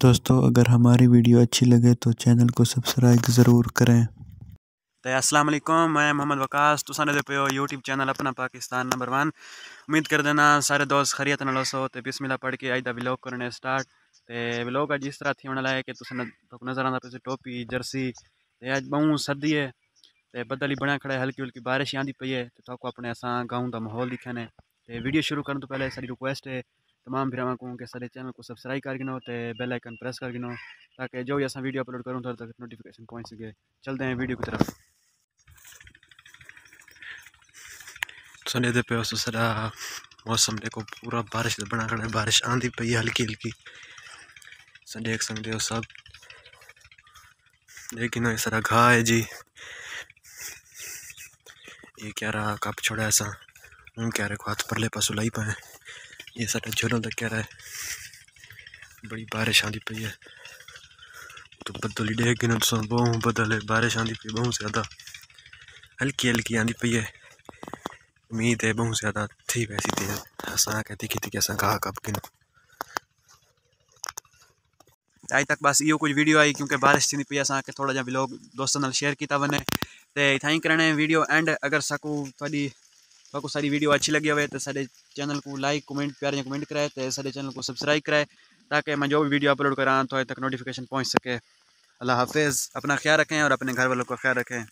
दोस्तों, अगर हमारी वीडियो अच्छी लगे तो चैनल को सब्सक्राइब ज़रूर करें। तो अस्सलाम वालेकुम, मैं मोहम्मद वकास। तुसा ने पे यूट्यूब चैनल, अपना पाकिस्तान नंबर वन। उम्मीद कर देना सारे दोस्त खरीत न लो तो बिस्मिल्लाह पढ़ के अज व्लॉग करने स्टार्ट तो व्लॉग अज इस तरह थी होने लाए कि नज़र आता पे टोपी, जर्सी। तो अज बहु सर्दी है तो बदल ही बनया खड़ा है हल्की हल्की बारिश आँदी पई है तो अपने असा गाँव का माहौल दिखाने वीडियो शुरू करने तो पहले सारी रिक्वेस्ट है तमाम भरावान को कि सारे चैनल को सब्सक्राइब कर गिनो तो बेल आइकन प्रेस कर गिनो ताकि जो भी असा वीडियो अपलोड करूँ तो तक नोटिफिकेशन पहुँच सके। चलते हैं वीडियो की तरफ़। सुने पे सारा मौसम देखो, पूरा बारिश बना खड़ा बारिश आंधी पई हल्की हल्की। देख सकते हो सब। लेकिन सारा घा है जी। ये क्या रहा, कप छोड़ा ऐसा। हूँ क्या रहे हाथ परले पासों लाई पाए। ये साढ़े झोलों कह रहा है। बड़ी बारिश आती पई है। तो बदल ही तो बहु बदल है। बारिश आती पई बहुत ज़्यादा। हल्की हल्की आती पई है। उम्मीद है बहुत ज़्यादा थी वैसी थी। असा कहती कि असा कहा कब गिनो अज तक बस यो कुछ वीडियो आई, क्योंकि बारिश थी पी असा थोड़ा जहा ब्लॉग दोस्तों शेयर किया वने तो इतना ही करने वीडियो एंड अगर सकूँ थोड़ी आपको सारी वीडियो अच्छी लगी हुए तो सारे चैनल को लाइक कमेंट प्यारे कमेंट कराए तो सारे चैनल को सब्सक्राइब कराए ताकि मैं जो भी वीडियो अपलोड कराँ तो तक नोटिफिकेशन पहुँच सके। अल्लाह हाफिज़। अपना ख्याल रखें और अपने घर वालों का ख्याल रखें।